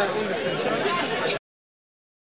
algún